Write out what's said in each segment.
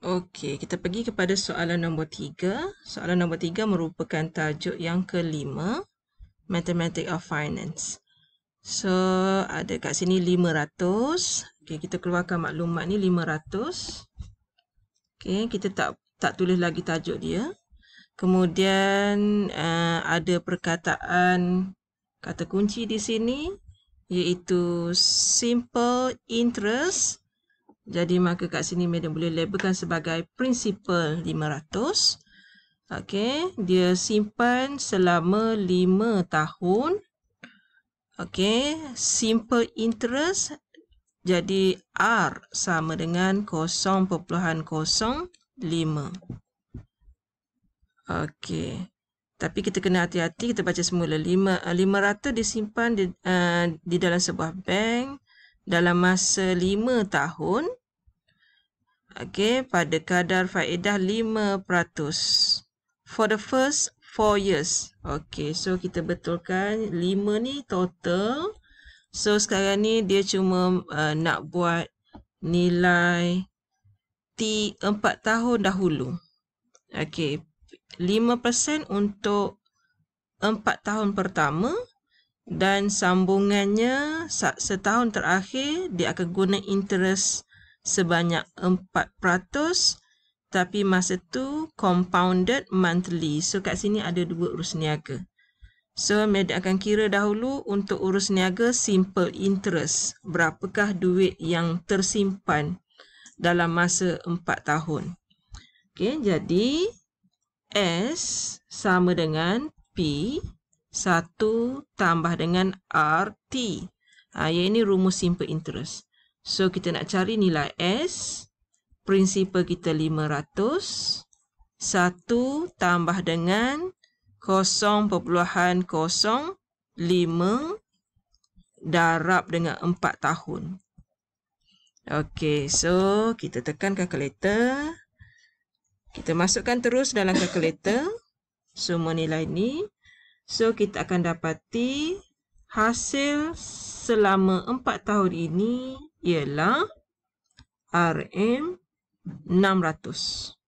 Okey, kita pergi kepada soalan nombor tiga. Soalan nombor tiga merupakan tajuk yang kelima, Mathematics of Finance. So, ada kat sini 500. Okey, kita keluarkan maklumat ni 500. Okey, kita tak tak tulis lagi tajuk dia. Kemudian uh, ada perkataan kata kunci di sini iaitu simple interest jadi maka kat sini madam boleh labelkan sebagai principal 500. Okey, dia simpan selama 5 tahun. Okey, simple interest jadi R sama dengan 0.05. Okey. Tapi kita kena hati-hati kita baca semula 5 500 disimpan di, uh, di dalam sebuah bank dalam masa 5 tahun okay, pada kadar faedah 5%. For the first 4 years. Okay, so kita betulkan 5 ni total. So sekarang ni dia cuma uh, nak buat nilai T 4 tahun dahulu. Okay, 5% untuk 4 tahun pertama dan sambungannya setahun terakhir dia akan guna interest sebanyak 4% tapi masa tu compounded monthly. So kat sini ada dua urus niaga. So Med akan kira dahulu untuk urus niaga simple interest. Berapakah duit yang tersimpan dalam masa 4 tahun. Okay, jadi S sama dengan P 1 tambah dengan RT. Ha, yang ini rumus simple interest. So kita nak cari nilai S. Prinsipal kita 500. 1 tambah dengan 0.05 darab dengan 4 tahun. Okey, so kita tekan kalkulator. Kita masukkan terus dalam kalkulator semua nilai ni. So kita akan dapati hasil selama 4 tahun ini ialah RM 600.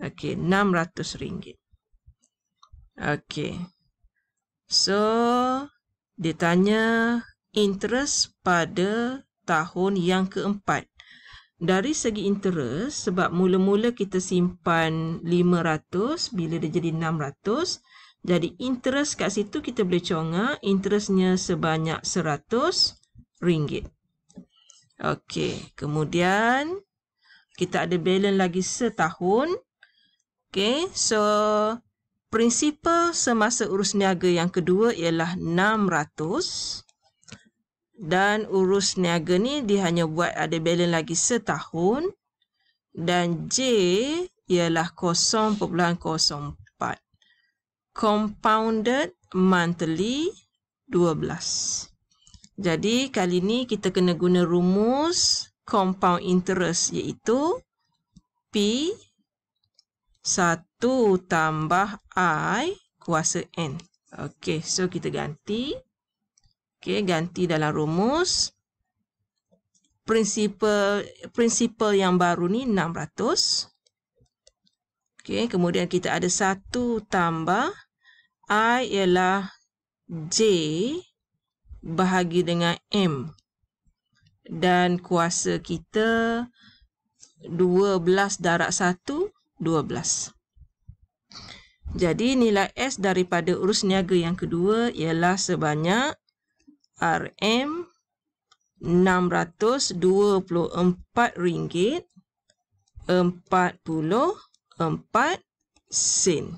Okey, 600 ringgit. Okey. So, dia tanya interest pada tahun yang keempat. Dari segi interest, sebab mula-mula kita simpan 500, bila dia jadi 600, jadi interest kat situ kita boleh congak, interestnya sebanyak 100 ringgit. Okey, kemudian kita ada balance lagi setahun. Okey, so prinsipal semasa urus niaga yang kedua ialah 600 dan urus niaga ni dia hanya buat ada balance lagi setahun dan J ialah 0.04 compounded monthly 12 jadi kali ni kita kena guna rumus compound interest iaitu P 1 tambah I kuasa N. Okey, so kita ganti. Okey, ganti dalam rumus. Prinsipal prinsipal yang baru ni 600. Okey, kemudian kita ada 1 tambah I ialah J bahagi dengan M. Dan kuasa kita 12 darab 1, 12. Jadi nilai S daripada urus niaga yang kedua ialah sebanyak RM RM624 44 sen.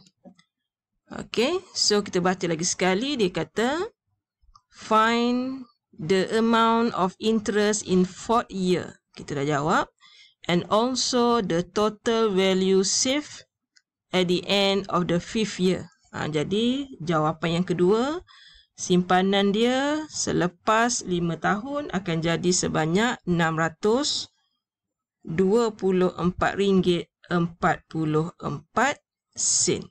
Okey, so kita baca lagi sekali dia kata find the amount of interest in fourth year. Kita dah jawab. And also the total value saved at the end of the fifth year. Ha, jadi jawapan yang kedua, simpanan dia selepas lima tahun akan jadi sebanyak RM624.44 sen.